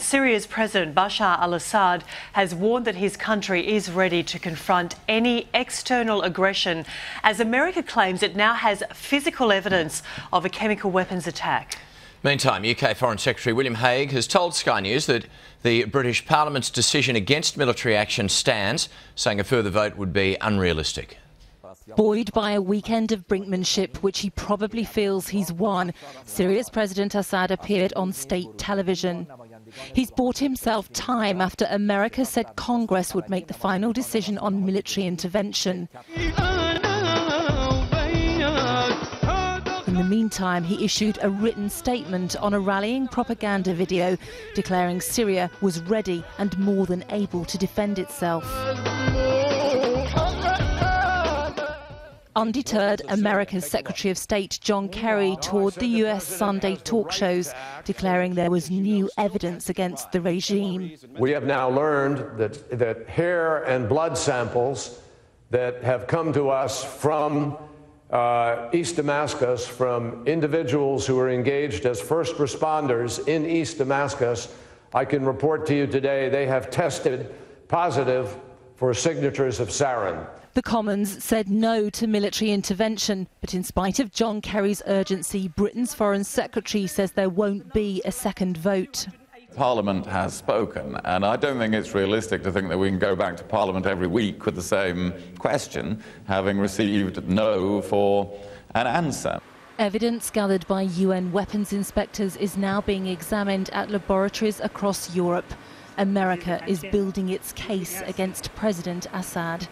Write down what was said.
Syria's President Bashar al Assad has warned that his country is ready to confront any external aggression as America claims it now has physical evidence of a chemical weapons attack. Meantime, UK Foreign Secretary William Hague has told Sky News that the British Parliament's decision against military action stands, saying a further vote would be unrealistic. Buoyed by a weekend of brinkmanship, which he probably feels he's won, Syria's President Assad appeared on state television. He's bought himself time after America said Congress would make the final decision on military intervention. In the meantime, he issued a written statement on a rallying propaganda video declaring Syria was ready and more than able to defend itself. Undeterred, America's Secretary of State John Kerry toured the US Sunday talk shows, declaring there was new evidence against the regime. We have now learned that, that hair and blood samples that have come to us from uh, East Damascus, from individuals who are engaged as first responders in East Damascus, I can report to you today they have tested positive for signatures of sarin. The Commons said no to military intervention, but in spite of John Kerry's urgency, Britain's Foreign Secretary says there won't be a second vote. Parliament has spoken, and I don't think it's realistic to think that we can go back to Parliament every week with the same question, having received no for an answer. Evidence gathered by UN weapons inspectors is now being examined at laboratories across Europe. America is building its case against President Assad.